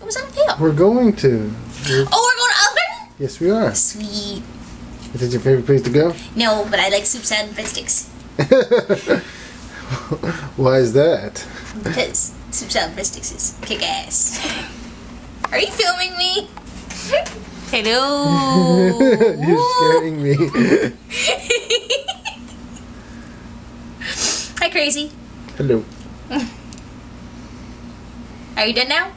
It was on We're going to. We're- Oh, we're going to Albert? yes, we are. Sweet. Is this your favorite place to go? No, but I like soup, salad, and breadsticks. Why is that? Because soup, salad, and breadsticks is kick ass. Are you filming me? Hello. You're scaring me. Hi, crazy. Hello. Are you done now?